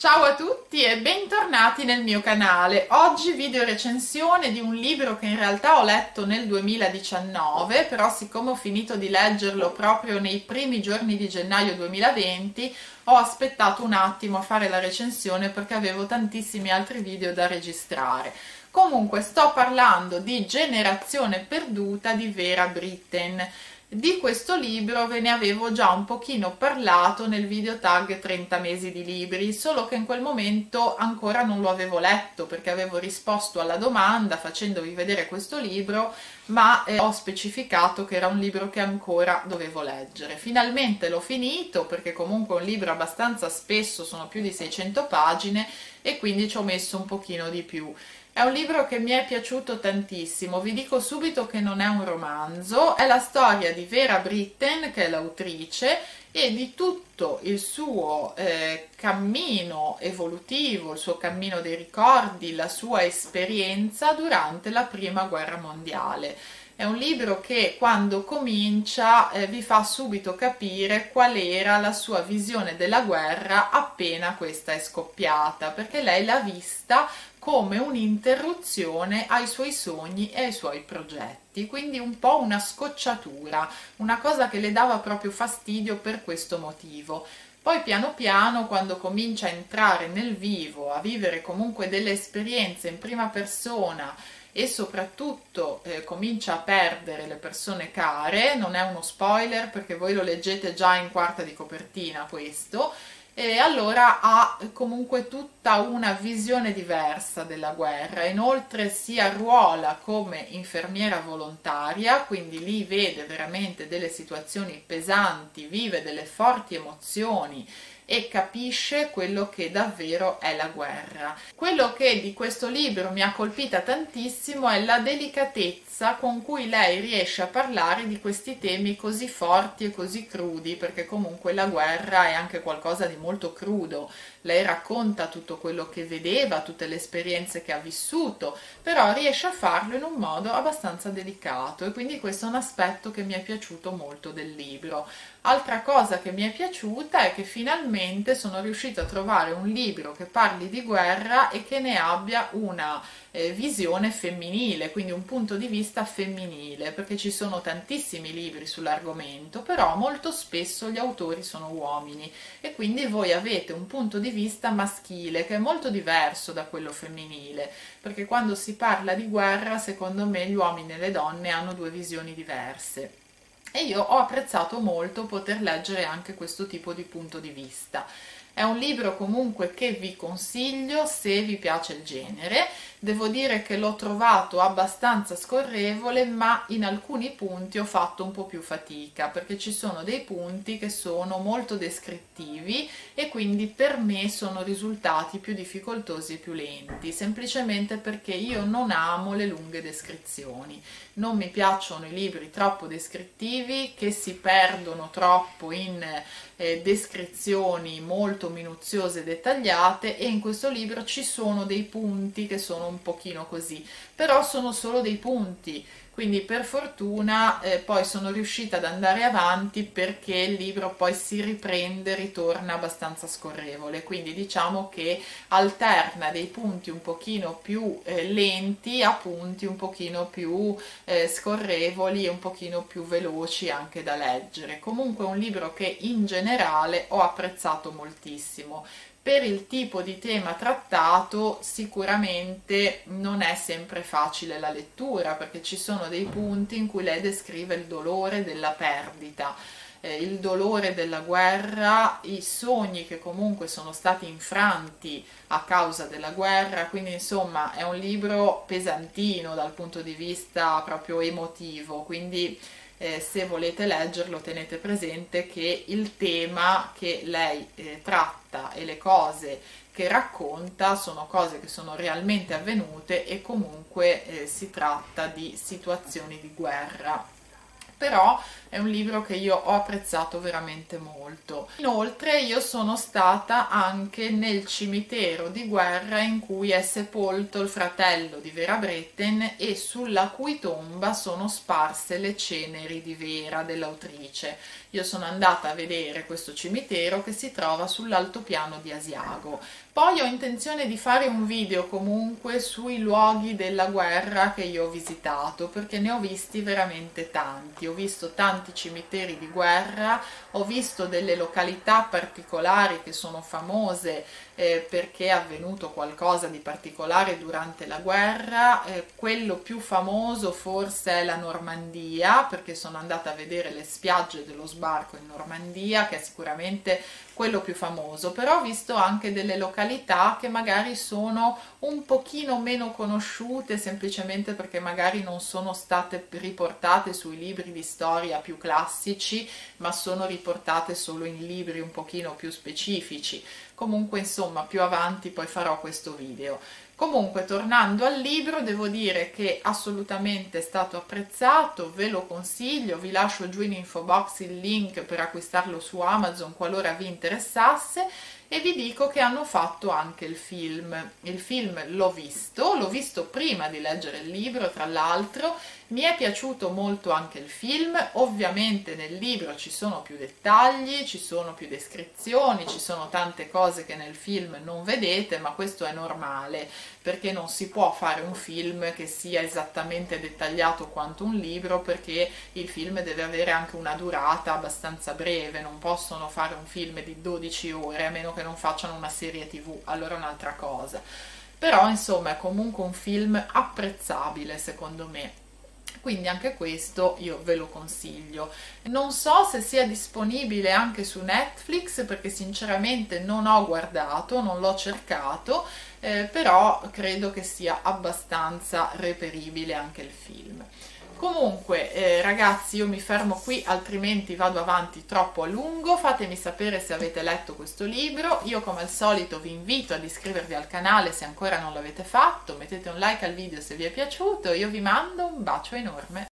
Ciao a tutti e bentornati nel mio canale. Oggi video recensione di un libro che in realtà ho letto nel 2019, però siccome ho finito di leggerlo proprio nei primi giorni di gennaio 2020, ho aspettato un attimo a fare la recensione perché avevo tantissimi altri video da registrare. Comunque sto parlando di Generazione perduta di Vera Britten di questo libro ve ne avevo già un pochino parlato nel video tag 30 mesi di libri, solo che in quel momento ancora non lo avevo letto perché avevo risposto alla domanda facendovi vedere questo libro, ma eh, ho specificato che era un libro che ancora dovevo leggere. Finalmente l'ho finito perché comunque è un libro abbastanza spesso, sono più di 600 pagine e quindi ci ho messo un pochino di più. È un libro che mi è piaciuto tantissimo, vi dico subito che non è un romanzo, è la storia di Vera Britten, che è l'autrice, e di tutto il suo eh, cammino evolutivo, il suo cammino dei ricordi, la sua esperienza durante la prima guerra mondiale. È un libro che quando comincia eh, vi fa subito capire qual era la sua visione della guerra appena questa è scoppiata, perché lei l'ha vista come un'interruzione ai suoi sogni e ai suoi progetti, quindi un po' una scocciatura, una cosa che le dava proprio fastidio per questo motivo. Poi piano piano, quando comincia a entrare nel vivo, a vivere comunque delle esperienze in prima persona, e soprattutto eh, comincia a perdere le persone care, non è uno spoiler perché voi lo leggete già in quarta di copertina questo, e allora ha comunque tutta una visione diversa della guerra. Inoltre si arruola come infermiera volontaria, quindi lì vede veramente delle situazioni pesanti, vive delle forti emozioni e capisce quello che davvero è la guerra. Quello che di questo libro mi ha colpita tantissimo è la delicatezza con cui lei riesce a parlare di questi temi così forti e così crudi, perché comunque la guerra è anche qualcosa di molto crudo. Lei racconta tutto quello che vedeva, tutte le esperienze che ha vissuto, però riesce a farlo in un modo abbastanza delicato e quindi questo è un aspetto che mi è piaciuto molto del libro. Altra cosa che mi è piaciuta è che finalmente sono riuscita a trovare un libro che parli di guerra e che ne abbia una eh, visione femminile, quindi un punto di vista femminile, perché ci sono tantissimi libri sull'argomento, però molto spesso gli autori sono uomini e quindi voi avete un punto di vista maschile che è molto diverso da quello femminile, perché quando si parla di guerra, secondo me gli uomini e le donne hanno due visioni diverse e io ho apprezzato molto poter leggere anche questo tipo di punto di vista. È un libro comunque che vi consiglio se vi piace il genere Devo dire che l'ho trovato abbastanza scorrevole, ma in alcuni punti ho fatto un po' più fatica, perché ci sono dei punti che sono molto descrittivi e quindi per me sono risultati più difficoltosi e più lenti, semplicemente perché io non amo le lunghe descrizioni. Non mi piacciono i libri troppo descrittivi che si perdono troppo in eh, descrizioni molto minuziose e dettagliate e in questo libro ci sono dei punti che sono un pochino così, però sono solo dei punti, quindi per fortuna eh, poi sono riuscita ad andare avanti perché il libro poi si riprende, ritorna abbastanza scorrevole, quindi diciamo che alterna dei punti un pochino più eh, lenti a punti un pochino più eh, scorrevoli e un pochino più veloci anche da leggere. Comunque è un libro che in generale ho apprezzato moltissimo per il tipo di tema trattato sicuramente non è sempre facile la lettura perché ci sono dei punti in cui lei descrive il dolore della perdita, eh, il dolore della guerra, i sogni che comunque sono stati infranti a causa della guerra, quindi insomma è un libro pesantino dal punto di vista proprio emotivo, quindi eh, se volete leggerlo tenete presente che il tema che lei eh, tratta e le cose che racconta sono cose che sono realmente avvenute e comunque eh, si tratta di situazioni di guerra però è un libro che io ho apprezzato veramente molto. Inoltre io sono stata anche nel cimitero di guerra in cui è sepolto il fratello di Vera Bretten e sulla cui tomba sono sparse le ceneri di Vera, dell'autrice. Io sono andata a vedere questo cimitero che si trova sull'altopiano di Asiago. Poi ho intenzione di fare un video comunque sui luoghi della guerra che io ho visitato perché ne ho visti veramente tanti. Ho visto tanti cimiteri di guerra, ho visto delle località particolari che sono famose eh, perché è avvenuto qualcosa di particolare durante la guerra, eh, quello più famoso forse è la Normandia perché sono andata a vedere le spiagge dello sbarco in Normandia che è sicuramente quello più famoso, però ho visto anche delle località che magari sono un pochino meno conosciute semplicemente perché magari non sono state riportate sui libri di storia più classici, ma sono riportate solo in libri un pochino più specifici. Comunque, insomma, più avanti poi farò questo video. Comunque, tornando al libro, devo dire che assolutamente è stato apprezzato, ve lo consiglio, vi lascio giù in info box il link per acquistarlo su Amazon qualora vi interessasse e vi dico che hanno fatto anche il film. Il film l'ho visto, l'ho visto prima di leggere il libro, tra l'altro, mi è piaciuto molto anche il film, ovviamente nel libro ci sono più dettagli, ci sono più descrizioni, ci sono tante cose che nel film non vedete, ma questo è normale, perché non si può fare un film che sia esattamente dettagliato quanto un libro, perché il film deve avere anche una durata abbastanza breve, non possono fare un film di 12 ore, a meno che che non facciano una serie tv, allora è un'altra cosa. Però insomma è comunque un film apprezzabile secondo me quindi anche questo io ve lo consiglio. Non so se sia disponibile anche su Netflix perché sinceramente non ho guardato, non l'ho cercato, eh, però credo che sia abbastanza reperibile anche il film. Comunque eh, ragazzi io mi fermo qui altrimenti vado avanti troppo a lungo, fatemi sapere se avete letto questo libro, io come al solito vi invito ad iscrivervi al canale se ancora non l'avete fatto, mettete un like al video se vi è piaciuto, io vi mando un bacio enorme.